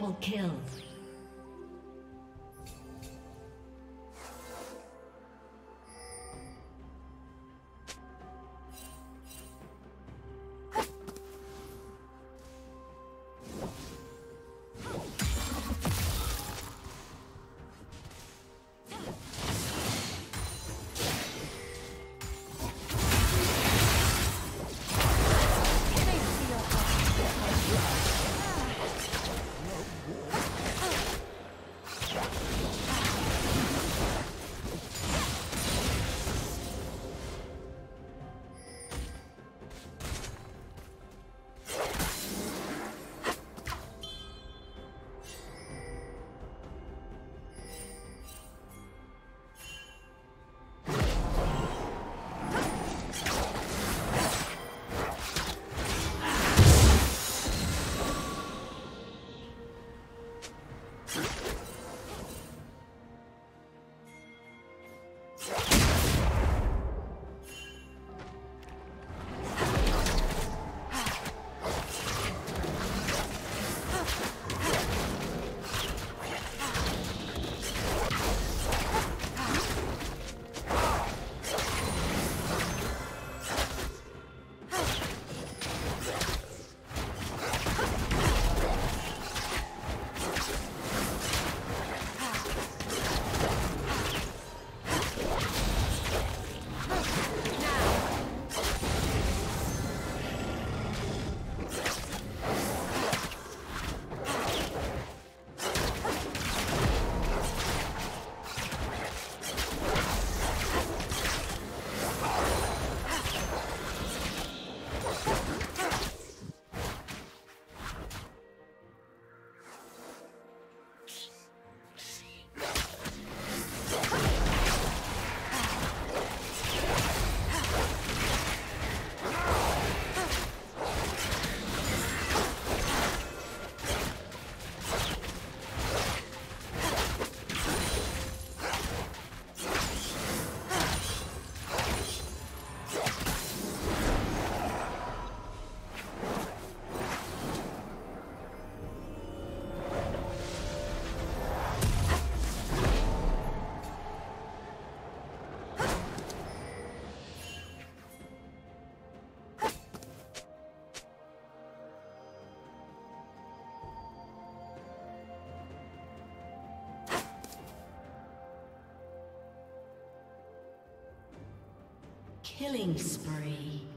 double kill. Killing spree.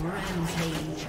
Rampage.